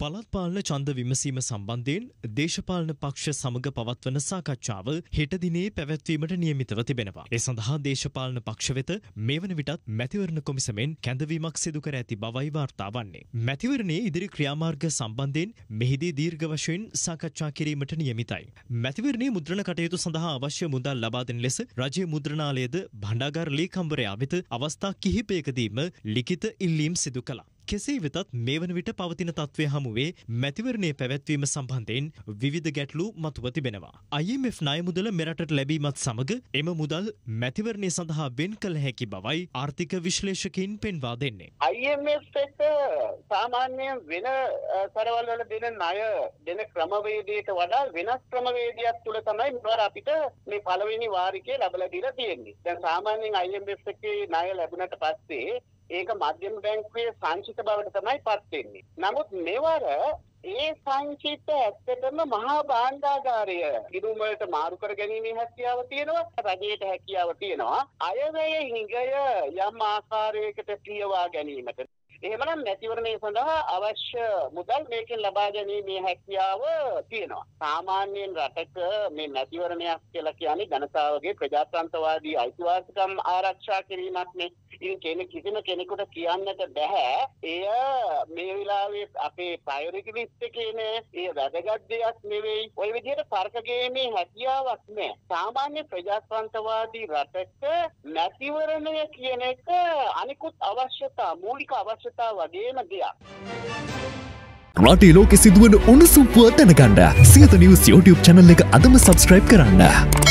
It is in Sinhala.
පළත් පාලන ඡන්ද විමසීම සම්බන්ධයෙන් දේශපාලන පක්ෂ සමග පවත්වන සාකච්ඡාව හෙට දිනේ පැවැත්වීමට නියමිතව තිබෙනවා. ඒ සඳහා දේශපාලන පක්ෂ වෙත මේ වන විටත් මැතිවරණ කොමිසමෙන් කැඳවීමක් සිදු කර ඇති බවයි වාර්තා වන්නේ. මැතිවරණයේ ඉදිරි ක්‍රියාමාර්ග සම්බන්ධයෙන් මෙහිදී දීර්ඝ වශයෙන් සාකච්ඡා කිරීමට නියමිතයි. මැතිවරණයේ මුද්‍රණ කටයුතු සඳහා අවශ්‍ය මුදල් ලබා දෙන ලෙස රජයේ මුද්‍රණාලයද භණ්ඩාගාර ලේකම්වරයා වෙත අවස්ථා කිහිපයකදීම ලිඛිත ඉල්ලීම් සිදු කළා. කෙසේ වෙතත් මේ වන විට පවතින තත්ත්වය හමුවේ මැතිවරණය පැවැත්වීම සම්බන්ධයෙන් විවිධ ගැටලු මතුව තිබෙනවා. IMF ණය මුදල මෙරටට ලැබීමත් සමග එම මුදල් මැතිවරණය සඳහා වෙන් කළ හැකි බවයි ආර්ථික විශ්ලේෂකින් පෙන්වා දෙන්නේ. IMF එක සාමාන්‍යයෙන් වෙන සරවල් වල දෙන ණය දෙන ක්‍රමවේදයට වඩා වෙනස් ක්‍රමවේදයක් තුල තමයි මෙවර අපිට මේ පළවෙනි වාරිකය ලැබලා දීලා තියෙන්නේ. දැන් සාමාන්‍යයෙන් IMF එකේ ණය ලැබුණට පස්සේ ඒක මධ්‍යම බැංකුවේ සංචිත බවට තමයි පත් වෙන්නේ. නමුත් මෙවර ඒ සංචිත ඇත්තටම මහා භාණ්ඩාගාරය ගිණුම් වලට මාරු කර ගැනීමේ හැකියාව තියෙනවා රජයට හැකියාව තියෙනවා අයවැය හිඟය යම් ආකාරයකට පියවා ගැනීමට එහෙමනම් මැතිවරණය සඳහා අවශ්‍ය මුදල් මේකෙන් ලබා ගැනීමේ හැකියාව තියෙනවා. සාමාන්‍යයෙන් රටක මේ මැතිවරණයක් කියලා කියන්නේ ජනතාවගේ ප්‍රජාතන්ත්‍රවාදී අයිතිවාසිකම් ආරක්ෂා කිරීමක්නේ. ඉතින් කෙනෙක් කිසිම කෙනෙකුට කියන්නට බෑ. එය මේ වෙලාවේ අපේ ප්‍රයොරිටි ලිස්ට් එකේ නෑ. ඒ වැදගත් දෙයක් නෙවෙයි. ওই විදිහට තර්ක ගේමේ හැකියාවක් නෑ. සාමාන්‍ය ප්‍රජාතන්ත්‍රවාදී රටක මැතිවරණය කියන එක අනිකුත් අවශ්‍යතා මූලික අවශ්‍ය අවශ්‍යතා වගේම දෙයක්. රටේ ලෝකෙ සිදුවන උණුසුම් පුවත් දැනගන්න සියත නිවස් YouTube චැනල් එක අදම සබස්ක්‍රයිබ් කරන්න.